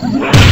Yeah.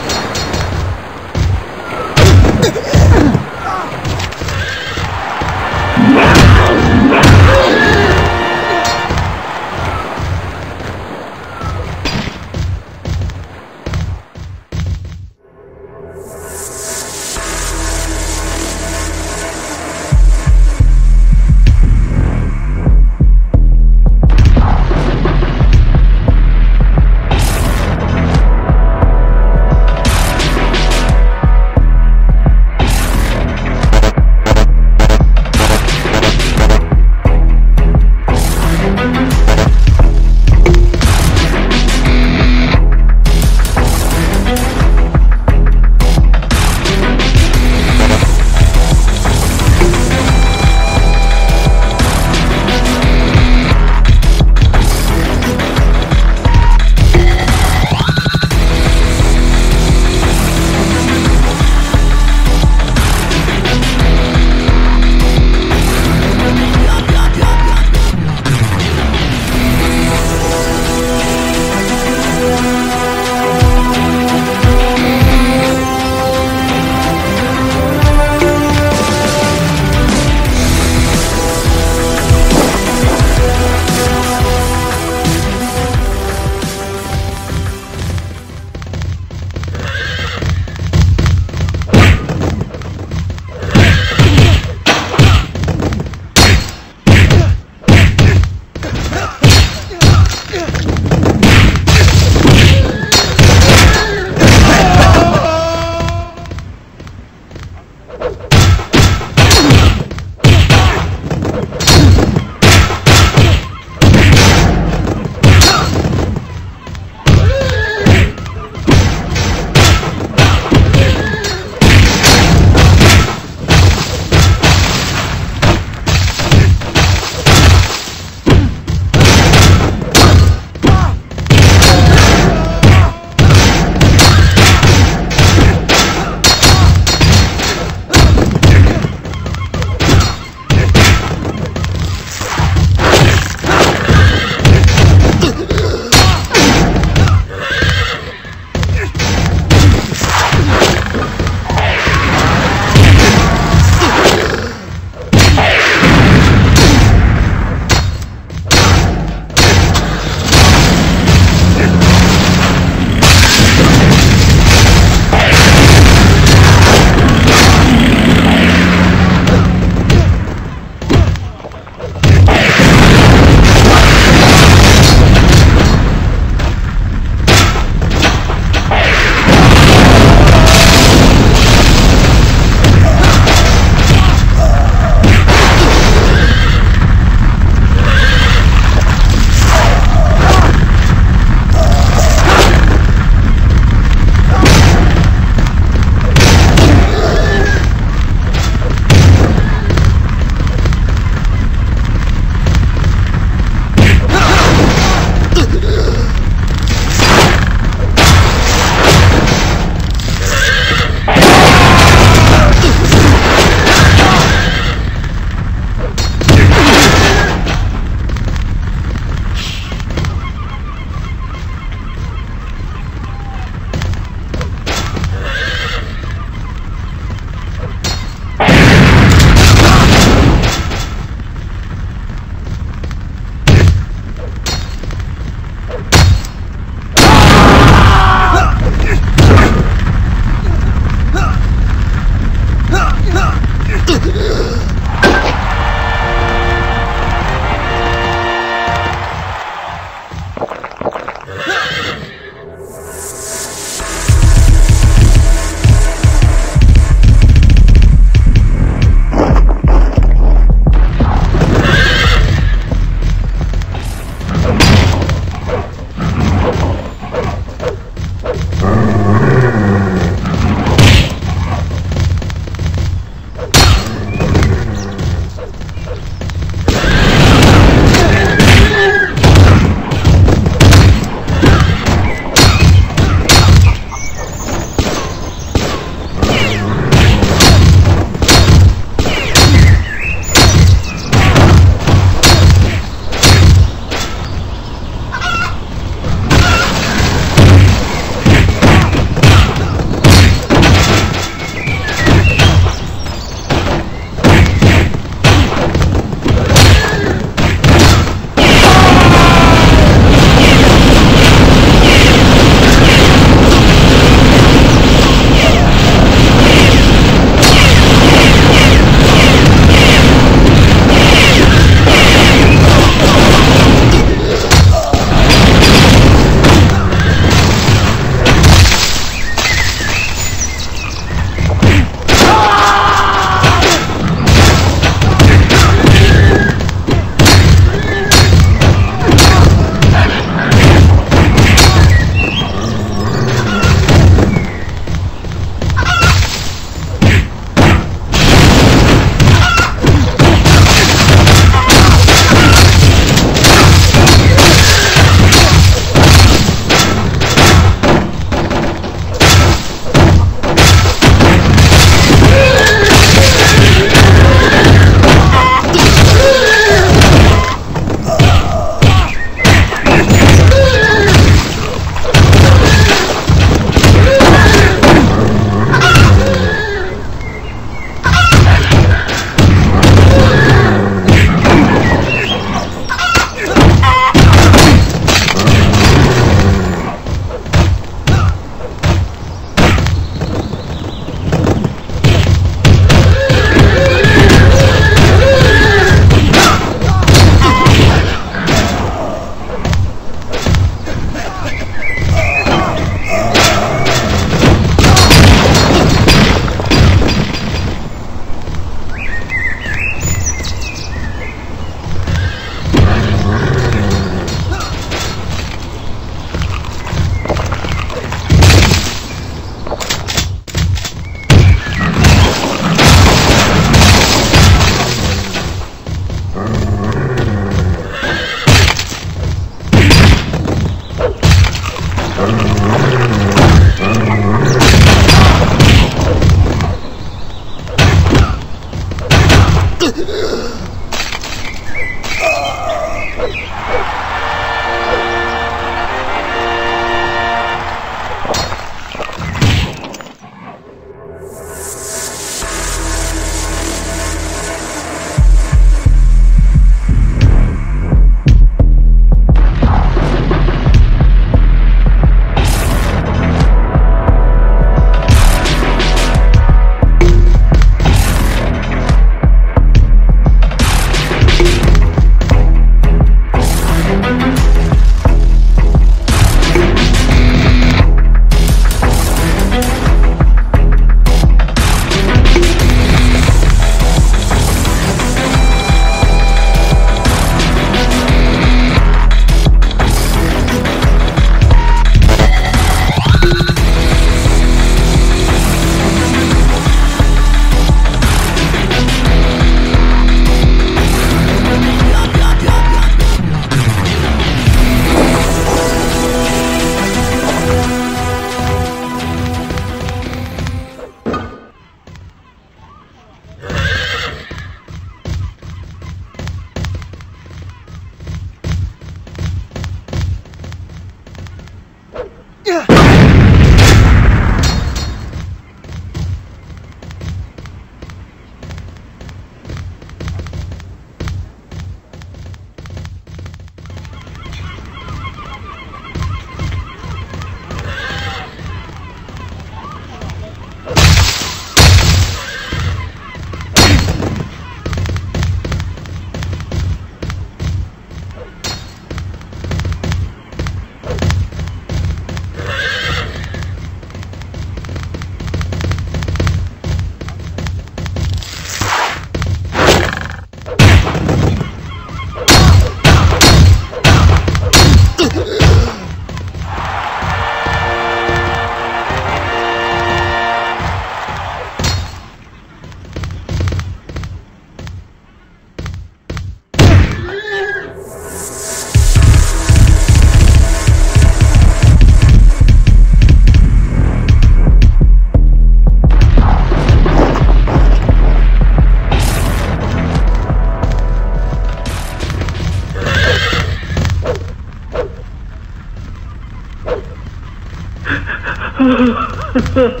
Ha!